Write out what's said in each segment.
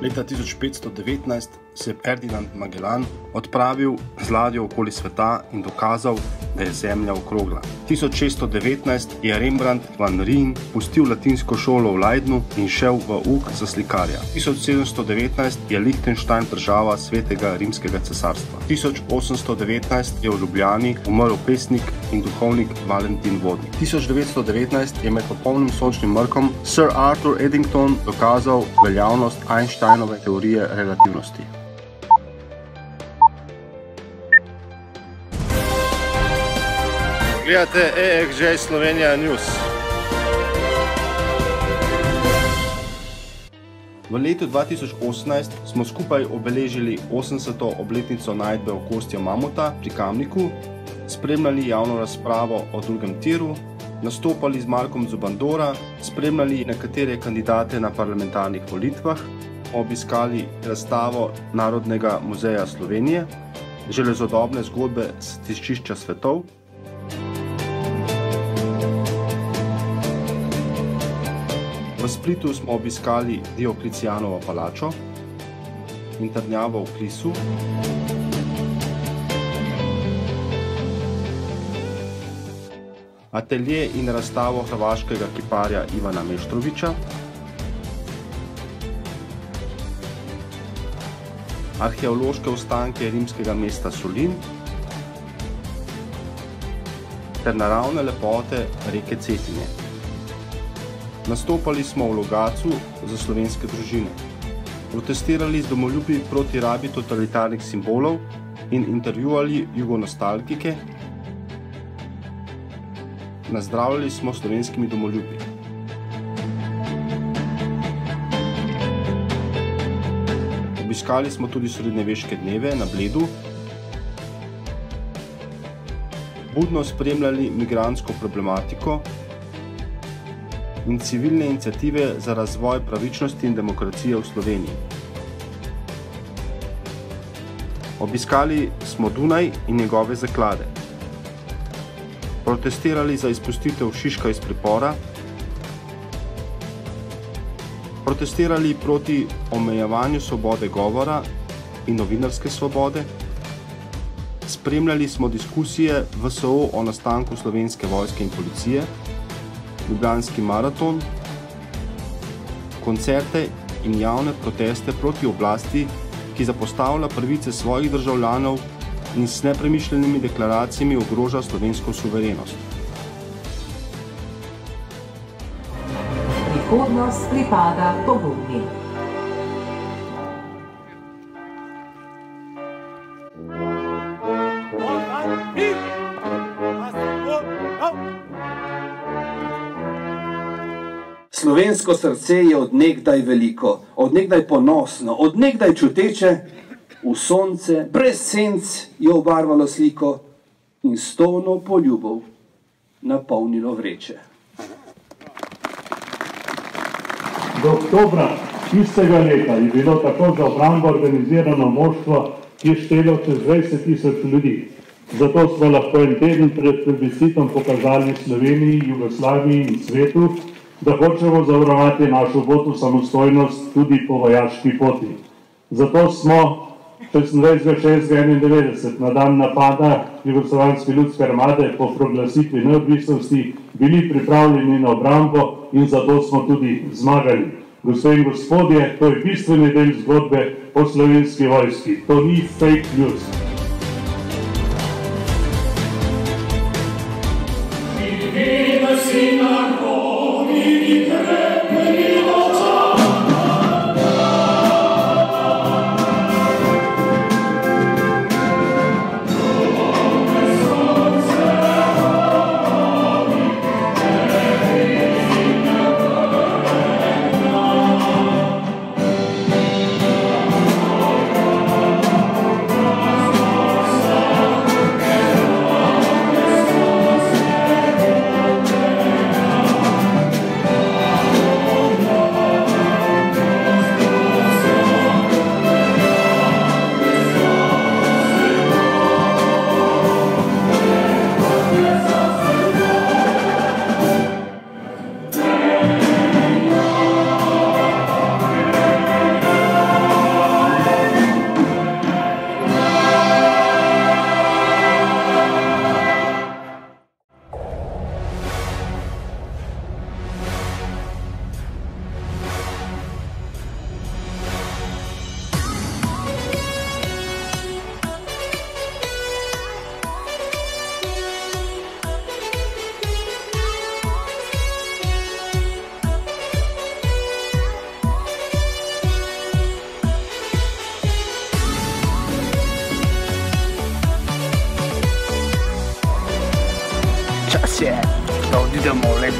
Leta 1519 se je Ferdinand Magellan odpravil z ladjo okoli sveta in dokazal, da je Zemlja okrogla. 1619 je Rembrandt van Rijn pustil latinsko šolo v Leidnu in šel v uk za slikarja. 1719 je Liechtenstein država svetega rimskega cesarstva. 1819 je v Ljubljani umrl pesnik in duhovnik Valentin Vodnik. 1919 je med popolnim sončnim mrkom Sir Arthur Eddington dokazal veljavnost Einsteinove teorije relativnosti. Gledate EXJ Slovenija News. V letu 2018 smo skupaj obeležili 80. obletnico najdbe okostja mamuta pri Kamniku, spremljali javno razpravo o drugem tiru, nastopali z Markom Zubandora, spremljali nekatere kandidate na parlamentarnih volitvah, obiskali razstavo Narodnega muzeja Slovenije, železodobne zgodbe z tiščišča svetov. V Splitu smo obiskali Dioklecianovo palačo in trdnjavo v Klisu. Atelje in razstavo hrvaškega kiparja Ivana Meštroviča. Arheološke ostanke rimskega mesta Solin ter naravne lepote reke Cetinje. Nastopali smo v Logacu za slovenske družine. Protestirali z domoljubi proti rabi totalitarnih simbolov in intervjuvali jugonostalgike. Nazdravljali smo slovenskimi domoljubi. Obiskali smo tudi srednjeveške dneve na Bledu, budno spremljali migransko problematiko in civilne inicijative za razvoj pravičnosti in demokracije v Sloveniji. Obiskali smo Dunaj in njegove zaklade. Protestirali za izpustitev Šiška iz pripora. Protestirali proti omejevanju svobode govora in novinarske svobode. Spremljali smo diskusije VSO o nastanku slovenske vojske in policije. Ljubljanski maraton, koncerte in javne proteste proti oblasti, ki zapostavlja pravice svojih državljanov in s nepremišljenimi deklaracijami ogroža slovensko suverenost. Prihodnost pripada pogumnim. Slovensko srce je odnegdaj veliko, odnegdaj ponosno, odnegdaj čuteče, v sonce, brez senc je obarvalo sliko in stono poljubov napolnilo vreče. Do oktobra istega leta je bilo tako za obrambo organizirano moštvo, ki je štelo čez 20 tisoč ljudi. Zato smo lahko en teden pred plebiscitom pokazali Sloveniji, Jugoslaviji in svetu, da hočemo zavarovati našo botu samostojnost tudi po vojaški poti. Zato smo 26.6.91 na dan napada Jugoslovanske ljudske armade po proglasitvi neodvisnosti bili pripravljeni na obrambo in zato smo tudi zmagali. Gospe in gospodje, to je bistveni del zgodbe o slovenski vojski. To ni fake news. Amen.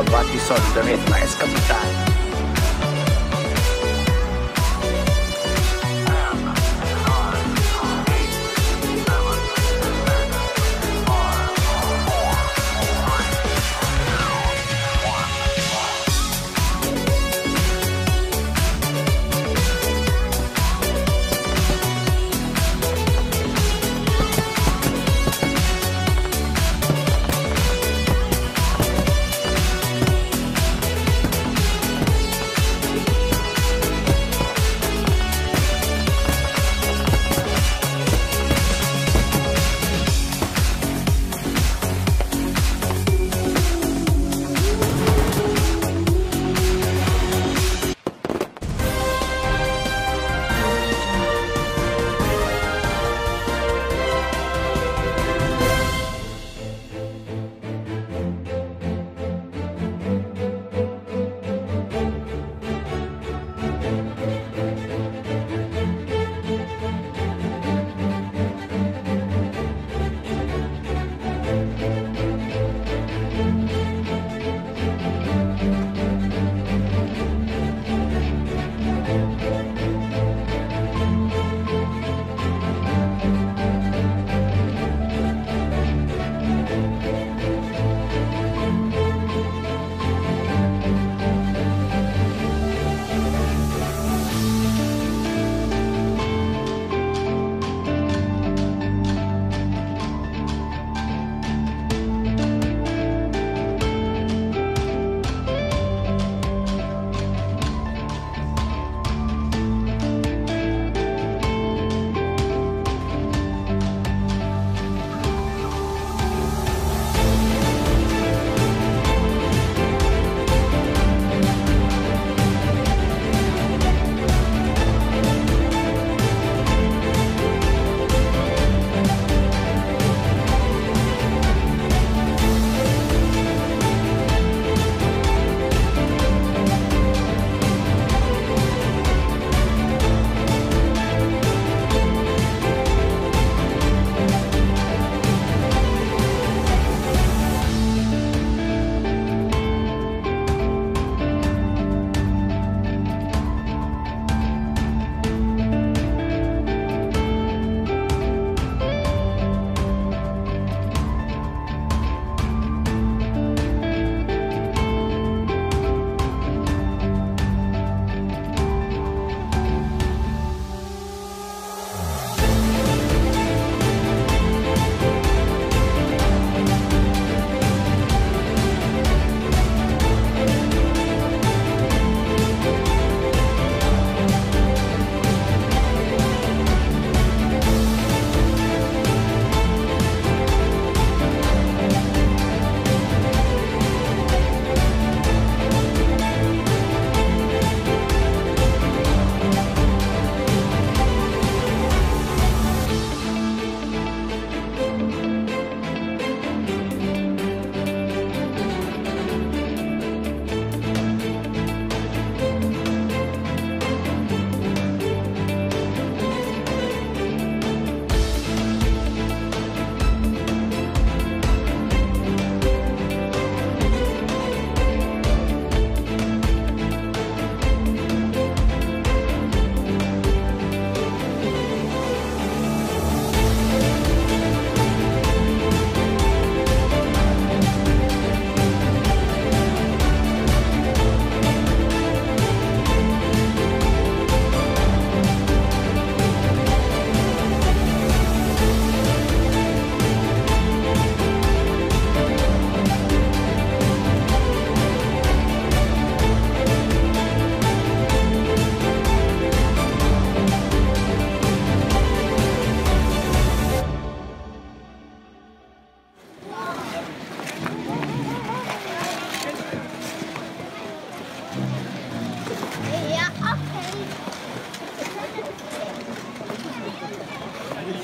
Leto 2019, kapitan.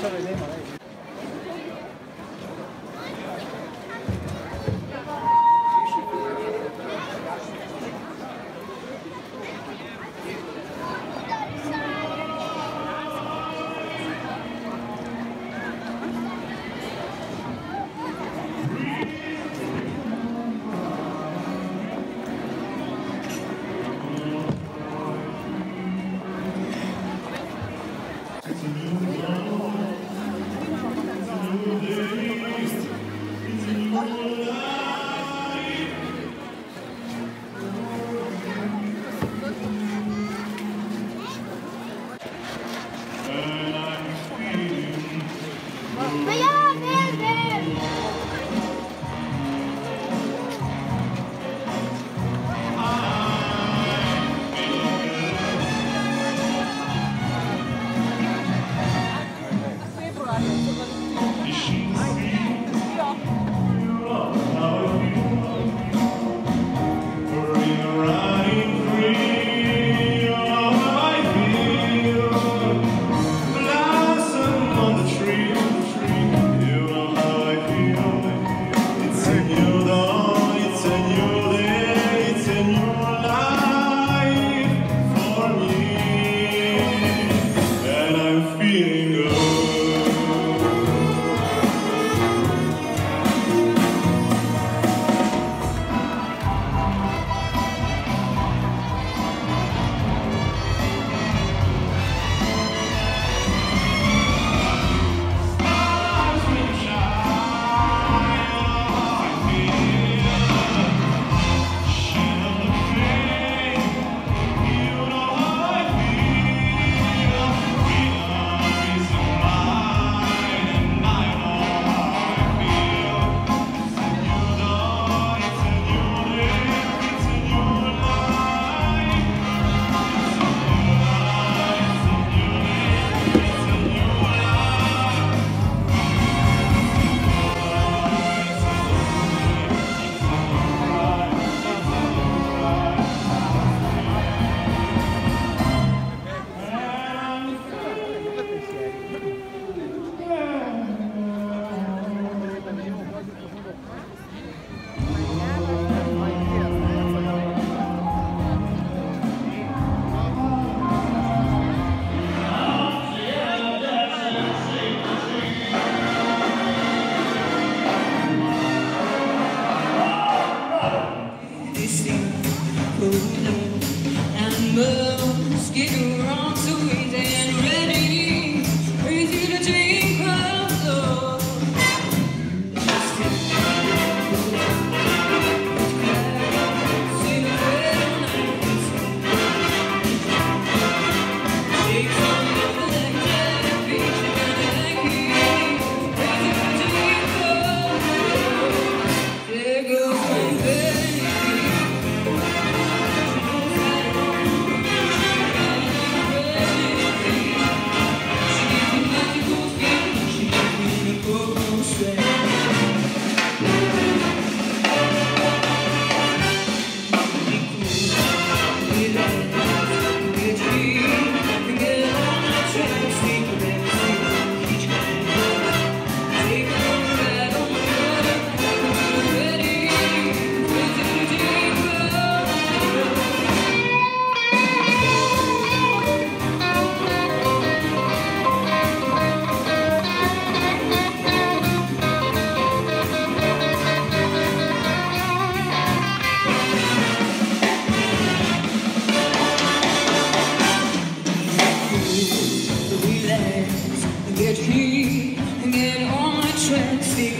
それで今ね。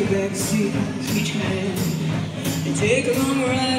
back seat, each man, and take a long ride.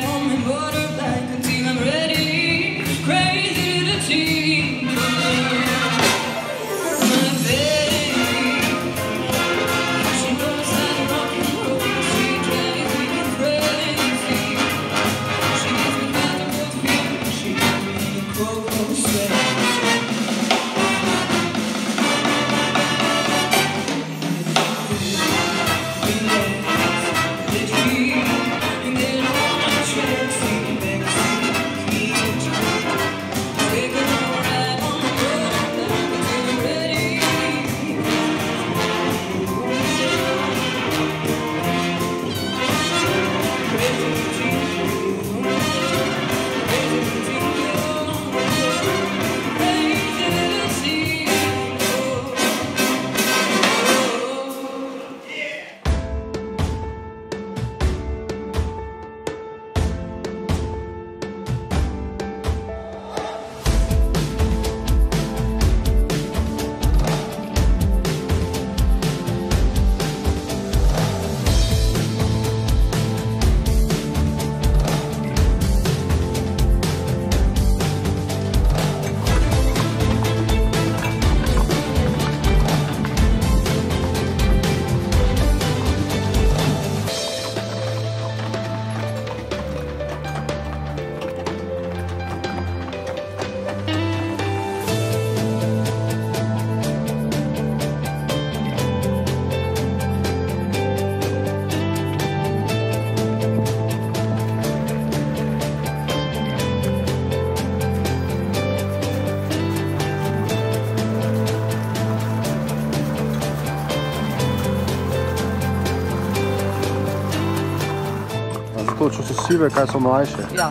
ribe, kaj so mlajše. Ja.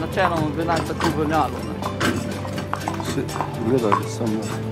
Načeloma bi naj tako veljalo. Gledaj, samo.